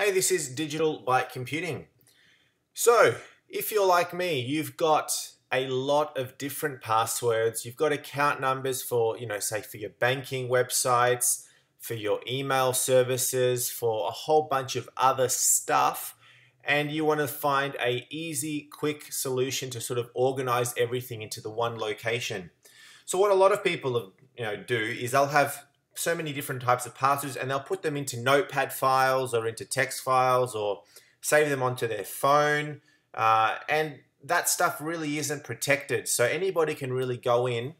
Hey, this is Digital Byte Computing. So, if you're like me, you've got a lot of different passwords. You've got account numbers for, you know, say for your banking websites, for your email services, for a whole bunch of other stuff. And you want to find a easy, quick solution to sort of organize everything into the one location. So what a lot of people, you know, do is they'll have so many different types of passwords and they'll put them into notepad files or into text files or save them onto their phone. Uh, and that stuff really isn't protected. So anybody can really go in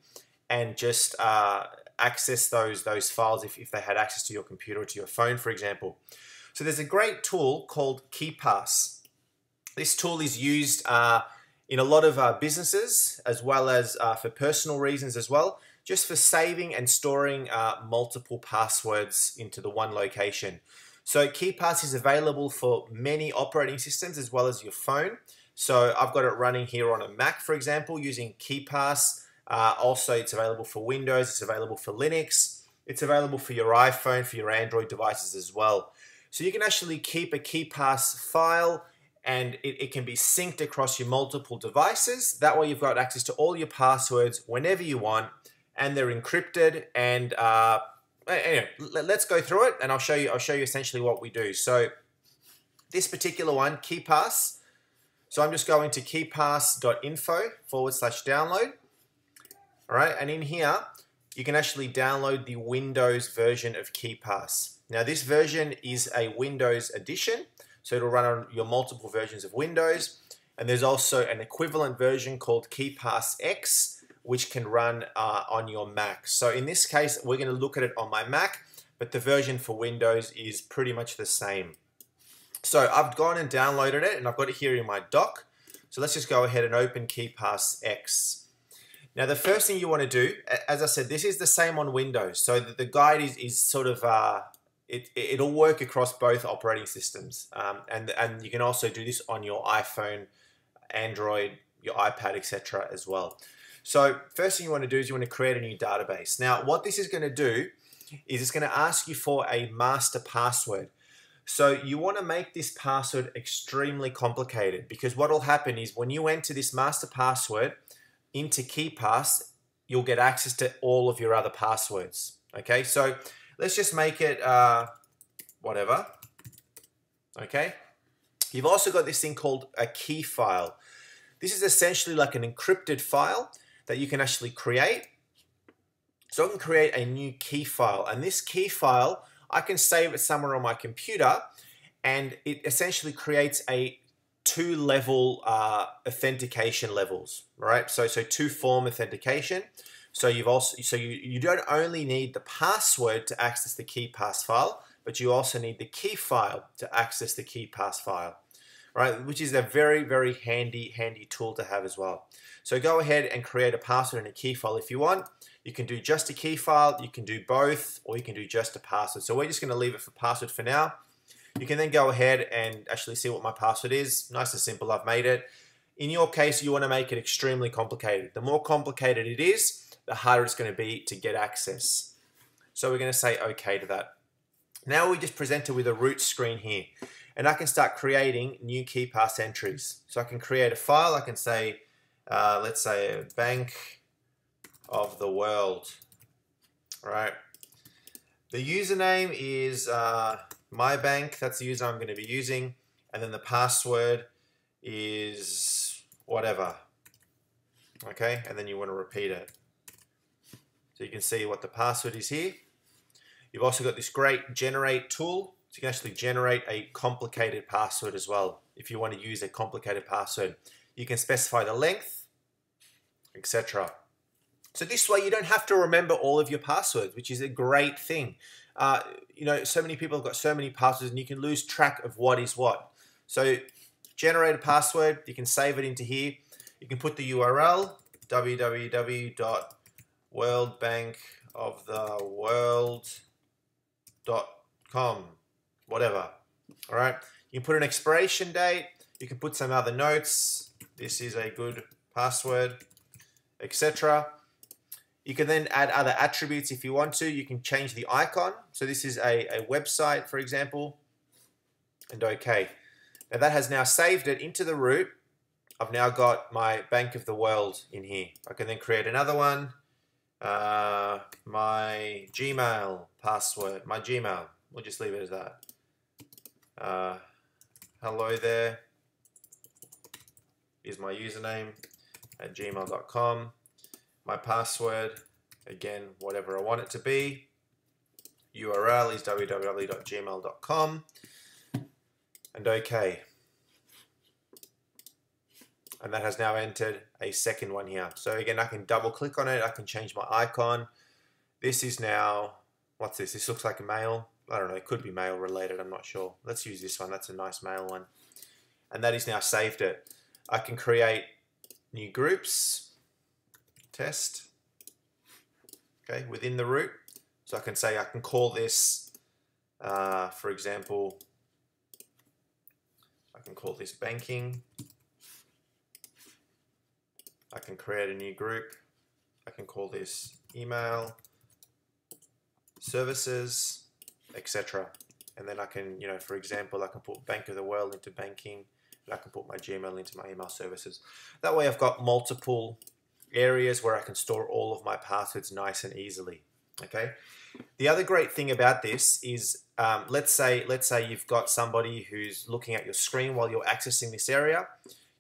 and just uh, access those, those files if, if they had access to your computer or to your phone, for example. So there's a great tool called KeePass. This tool is used uh, in a lot of uh, businesses as well as uh, for personal reasons as well just for saving and storing uh, multiple passwords into the one location. So KeePass is available for many operating systems as well as your phone. So I've got it running here on a Mac, for example, using KeePass. Uh, also, it's available for Windows, it's available for Linux, it's available for your iPhone, for your Android devices as well. So you can actually keep a KeePass file and it, it, can be synced across your multiple devices. That way you've got access to all your passwords whenever you want and they're encrypted. And uh, anyway, let's go through it, and I'll show you. I'll show you essentially what we do. So this particular one, KeePass. So I'm just going to keepass.info forward slash download. All right, and in here you can actually download the Windows version of KeePass. Now this version is a Windows edition, so it'll run on your multiple versions of Windows. And there's also an equivalent version called KeePass X, which can run uh, on your Mac. So in this case, we're going to look at it on my Mac, but the version for Windows is pretty much the same. So I've gone and downloaded it, and I've got it here in my dock. So let's just go ahead and open KeePass X. Now the first thing you want to do, as I said, this is the same on Windows. So the, guide is, is sort of, uh, it, it'll work across both operating systems. Um, and, and you can also do this on your iPhone, Android, your iPad, etc. as well. So first thing you want to do is you want to create a new database. Now what this is going to do is it's going to ask you for a master password. So you want to make this password extremely complicated because what will happen is when you enter this master password into KeePass, you'll get access to all of your other passwords. Okay, so let's just make it uh, whatever. Okay, you've also got this thing called a key file. This is essentially like an encrypted file that you can actually create. So I can create a new key file and this key file, I can save it somewhere on my computer and it essentially creates a two level uh, authentication levels, right? So, so two form authentication. So you've also, so you, you don't only need the password to access the KeePass file, but you also need the key file to access the KeePass file right? Which is a very, very handy, handy tool to have as well. So go ahead and create a password and a key file if you want. You can do just a key file, you can do both, or you can do just a password. So we're just gonna leave it for password for now. You can then go ahead and actually see what my password is. Nice and simple, I've made it. In your case, you wanna make it extremely complicated. The more complicated it is, the harder it's gonna be to get access. So we're gonna say okay to that. Now we just presented with a root screen here and I can start creating new KeePass entries. So I can create a file, I can say, uh, let's say Bank of the World, right? The username is uh, my bank, that's the user I'm going to be using, and then the password is whatever, okay? And then you want to repeat it. So you can see what the password is here. You've also got this great generate tool so you can actually generate a complicated password as well if you want to use a complicated password. You can specify the length, etc. So this way you don't have to remember all of your passwords, which is a great thing. Uh, you know, so many people have got so many passwords and you can lose track of what is what. So generate a password, you can save it into here. You can put the URL, www.worldbankoftheworld.com whatever. All right. You put an expiration date. You can put some other notes. This is a good password, etc. You can then add other attributes if you want to. You can change the icon. So this is a, a website, for example. and OK. Now that has now saved it into the root. I've now got my Bank of the World in here. I can then create another one. Uh, my Gmail password, my Gmail. We'll just leave it as that. Uh, hello there is my username at gmail.com. My password, again, whatever I want it to be. URL is www.gmail.com. And OK. And that has now entered a second one here. So again, I can double click on it. I can change my icon. This is now, what's this? This looks like a mail. I don't know, it could be mail related, I'm not sure. Let's use this one, that's a nice mail one. And that is now saved it. I can create new groups, test, okay, within the root. So I can say I can call this, uh, for example, I can call this banking. I can create a new group. I can call this email, services, etc. And then I can, you know, for example, I can put Bank of the World into banking. I can put my Gmail into my email services. That way I've got multiple areas where I can store all of my passwords nice and easily. Okay. The other great thing about this is, um, let's say, let's say you've got somebody who's looking at your screen while you're accessing this area.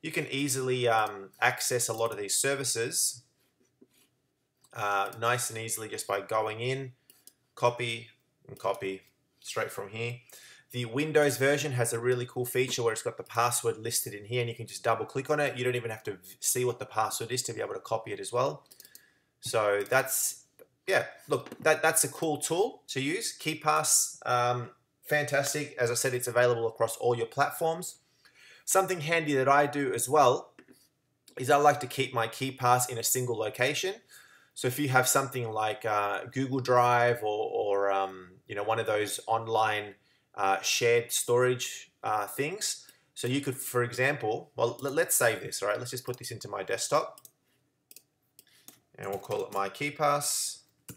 You can easily um, access a lot of these services uh, nice and easily just by going in, copy and copy straight from here. The Windows version has a really cool feature where it's got the password listed in here and you can just double click on it. You don't even have to see what the password is to be able to copy it as well. So that's, yeah, look, that, that's a cool tool to use. KeePass, um, fantastic. As I said, it's available across all your platforms. Something handy that I do as well is I like to keep my KeePass in a single location. So if you have something like uh, Google Drive or, or um, you know one of those online uh, shared storage uh, things, so you could, for example, well, let, us save this. All right, let's just put this into my desktop, and we'll call it my KeePass. So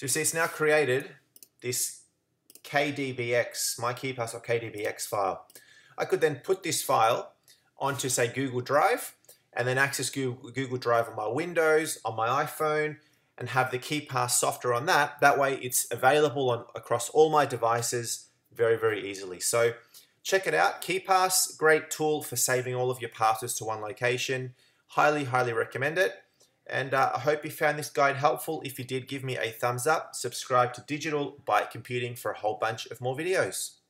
you see, it's now created this KDBX, my KeePass or KDBX file. I could then put this file onto, say, Google Drive and then access Google, Drive on my Windows, on my iPhone, and have the KeePass software on that. That way it's available on across all my devices very, very easily. So check it out. KeePass, great tool for saving all of your passwords to one location. Highly, highly recommend it. And uh, I hope you found this guide helpful. If you did, give me a thumbs up. Subscribe to Digital Byte Computing for a whole bunch of more videos.